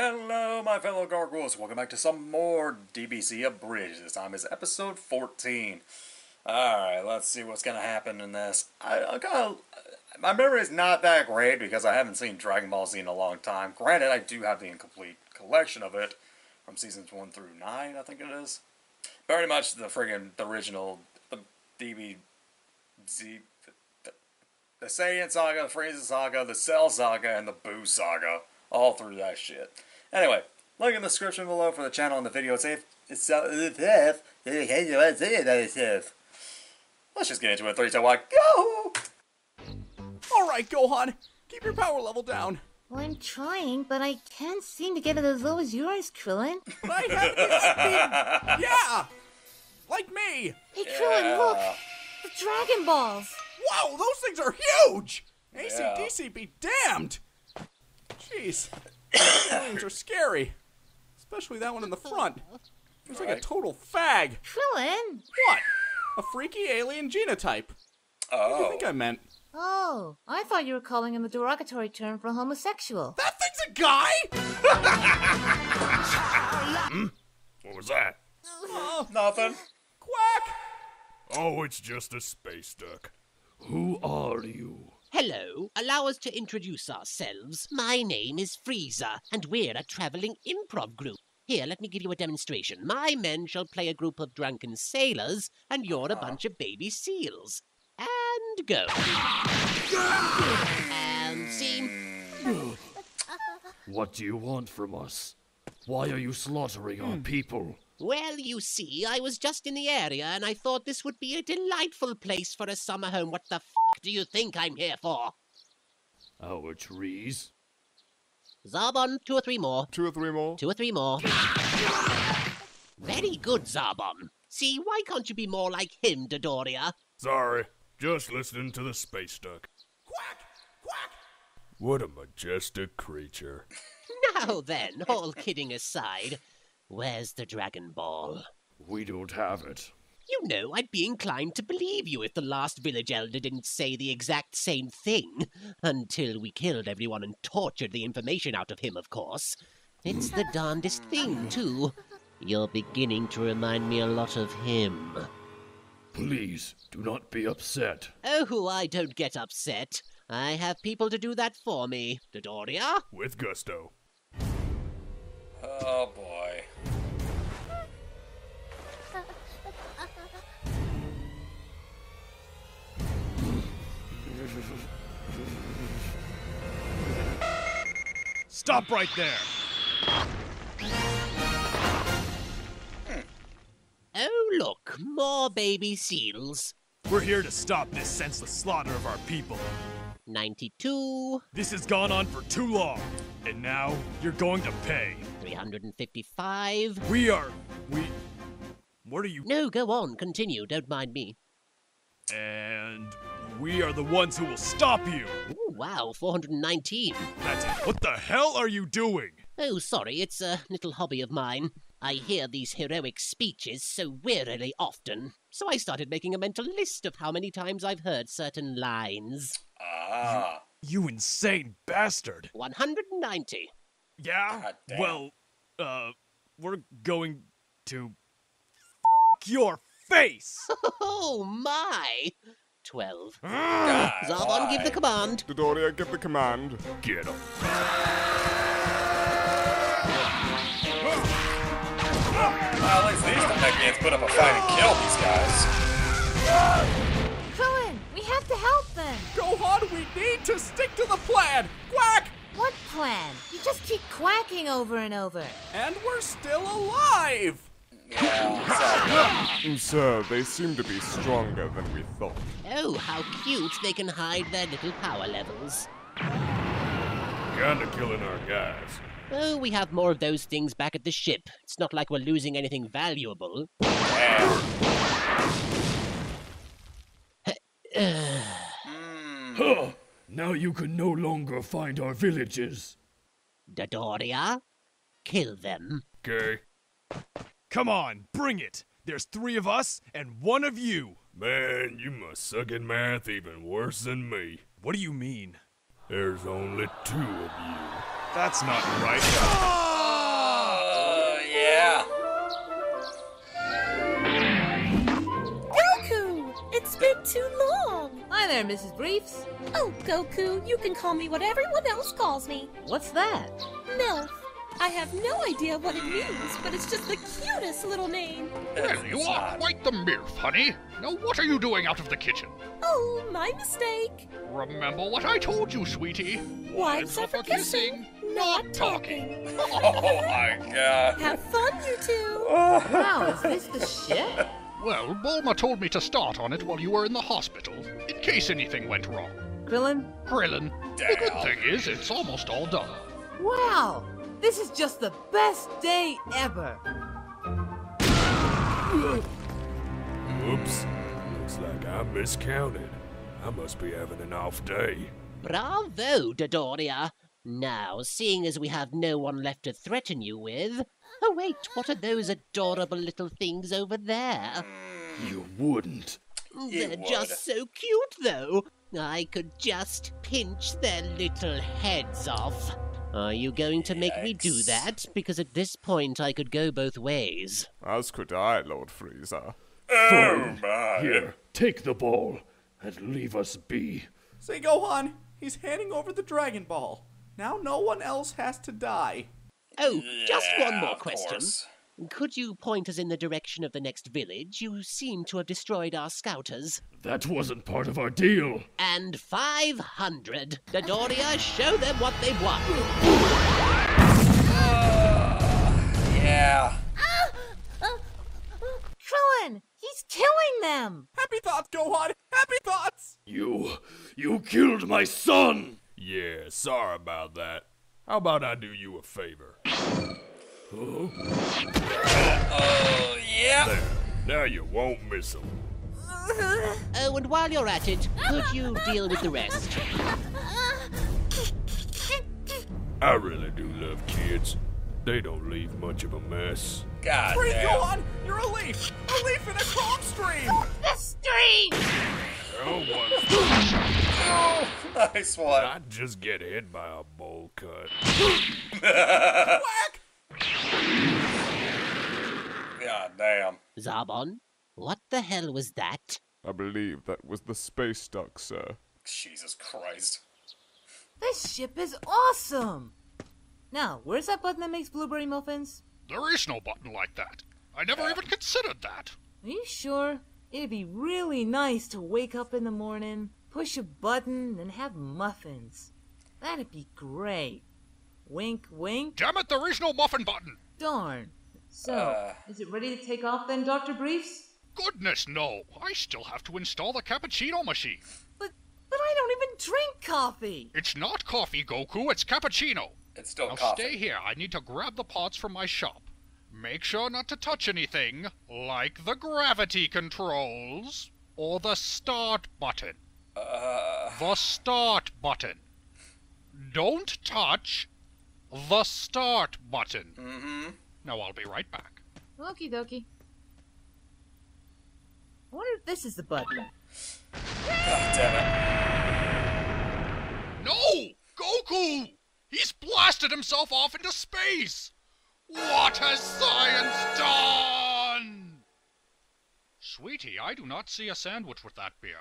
Hello, my fellow gargoyles. Welcome back to some more DBZ Abridged. This time is episode 14. Alright, let's see what's gonna happen in this. I, I kind of. My memory is not that great because I haven't seen Dragon Ball Z in a long time. Granted, I do have the incomplete collection of it from seasons 1 through 9, I think it is. Very much the friggin' the original the DBZ. The Saiyan Saga, the Frieza Saga, the Cell Saga, and the Boo Saga. All through that shit. Anyway, link in the description below for the channel and the video itself. itself. Let's just get into it. Three, two, one, go! Alright, Gohan, keep your power level down. Well, I'm trying, but I can't seem to get it as low as yours, Krillin. But I have the speed. Yeah! Like me! Hey, Krillin, look! The Dragon Balls! Wow, those things are huge! ACDC be damned! Jeez, those things are scary. Especially that one in the front. Looks like a total fag. Krillin! What? A freaky alien genotype. What do you Oh. think I meant? Oh, I thought you were calling him a derogatory term for homosexual. That thing's a guy? Hmm? What was that? Oh, Nothing. quack! Oh, it's just a space duck. Who are you? Hello, allow us to introduce ourselves. My name is Frieza, and we're a traveling improv group. Here, let me give you a demonstration. My men shall play a group of drunken sailors, and you're a uh-huh. bunch of baby seals. And go. And scene. What do you want from us? Why are you slaughtering our hmm. people? Well, you see, I was just in the area, and I thought this would be a delightful place for a summer home. What the f do you think I'm here for? Oh, Our trees? Zarbon, two or three more. Two or three more? Two or three more. Very good, Zarbon. See, why can't you be more like him, Dodoria? Sorry, just listening to the space duck. Quack! Quack! What a majestic creature. Now then, all kidding aside, where's the Dragon Ball? We don't have it. You know, I'd be inclined to believe you if the last village elder didn't say the exact same thing. Until we killed everyone and tortured the information out of him, of course. It's the darndest thing, too. You're beginning to remind me a lot of him. Please, do not be upset. Oh, I don't get upset. I have people to do that for me. Dodoria? With gusto. Oh boy. Stop right there! Oh, look, more baby seals. We're here to stop this senseless slaughter of our people. 92, This has gone on for too long, and now you're going to pay. 355. We are. We. What are you. No, go on, continue, don't mind me. And. We are the ones who will stop you! Ooh, wow, 419. That's it. What the hell are you doing? Oh, sorry, it's a little hobby of mine. I hear these heroic speeches so wearily often, so I started making a mental list of how many times I've heard certain lines. Ah. You insane bastard! 190. Yeah? God damn. Well, uh, we're going to. F your face! Oh, my! 12. Ah, God, Zarbon, give the command. Dodoria, give the command. Get him. Well, at least these Namekians put up a fight and kill these guys. Krillin, we have to help them! Gohan, we need to stick to the plan! Quack! What plan? You just keep quacking over and over. And we're still alive! Yeah, so, Sir, they seem to be stronger than we thought. Oh, how cute they can hide their little power levels. Kinda killing our guys. Oh, we have more of those things back at the ship. It's not like we're losing anything valuable. yeah. Huh! Now you can no longer find our villages. Dodoria, kill them. Okay. Come on, bring it. There's three of us and one of you. Man, you must suck at math even worse than me. What do you mean? There's only two of you. That's not right. Ah! Uh, yeah. Goku! It's been too long. Hi there, Mrs. Briefs. Oh, Goku, you can call me what everyone else calls me. What's that? MILF. I have no idea what it means, but it's just the cutest little name. Well, you are quite the MILF, honey. Now, what are you doing out of the kitchen? Oh, my mistake. Remember what I told you, sweetie. Wives are for kissing, not talking. Oh my god. Have fun, you two. Wow, is this the shit? Well, Bulma told me to start on it while you were in the hospital, in case anything went wrong. Krillin? Krillin, the good thing is it's almost all done. Wow! This is just the best day ever! Oops. Looks like I miscounted. I must be having an off day. Bravo, Dodoria. Now, seeing as we have no one left to threaten you with. Oh, wait, what are those adorable little things over there? You wouldn't. They're would. just so cute, though. I could just pinch their little heads off. Are you going to make me do that? Because at this point I could go both ways. As could I, Lord Frieza. Oh my. Here, take the ball and leave us be. Say, Gohan, he's handing over the Dragon Ball. Now no one else has to die. Oh, just one more question. course. Could you point us in the direction of the next village? You seem to have destroyed our scouters. That wasn't part of our deal. And 500. Dodoria, show them what they want. Ah! Ah! Yeah. Krillin! He's killing them! Happy thoughts, Gohan! Happy thoughts! You. you killed my son! Yeah, sorry about that. How about I do you a favor? Oh yeah. Now you won't miss them. Oh, uh, and while you're at it, could you deal with the rest? I really do love kids. They don't leave much of a mess. God Free damn. Gohan! You're a leaf! A leaf in a calm stream! The stream! Oh, what? Nice one. I just get hit by a bowl cut. Whack! God damn. Zarbon, what the hell was that? I believe that was the space duck, sir. Jesus Christ. This ship is awesome! Now, where's that button that makes blueberry muffins? There is no button like that. I never even considered that. Are you sure? It'd be really nice to wake up in the morning, push a button, and have muffins. That'd be great. Wink, wink. Damn it, there is no muffin button. Darn. So, Uh. is it ready to take off then, Dr. Briefs? Goodness, no. I still have to install the cappuccino machine. But, but I don't even drink coffee. It's not coffee, Goku, it's cappuccino. It's still Now coffee. stay here. I need to grab the pots from my shop. Make sure not to touch anything, like the gravity controls or the start button. Uh, The start button. Don't touch the start button. mm-hmm. Now I'll be right back. Okie dokie. I wonder if this is the button. God damn it. No! Goku! He's blasted himself off into space! What has science done? Sweetie, I do not see a sandwich with that beer.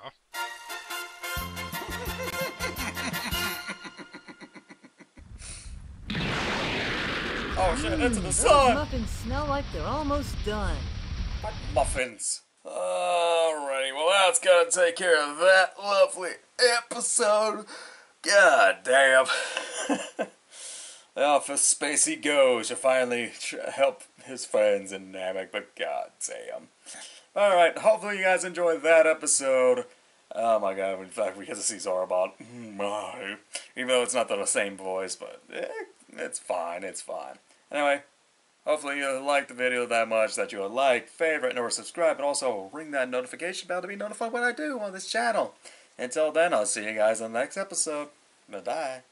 Oh shit, into the sun! muffins smell like they're almost done. Muffins. Alrighty, well that's gonna take care of that lovely episode. God damn. Off as Spacey goes to finally tr- help his friends in Namek, but god damn. Alright, hopefully you guys enjoyed that episode. Oh my god, in fact, we get to see Zorobot. Mm, Even though it's not the same voice, but eh, it's fine, it's fine. Anyway, hopefully you liked the video that much that you would like, favorite, or subscribe, and also ring that notification bell to be notified when I do on this channel. Until then, I'll see you guys on the next episode. Bye-bye.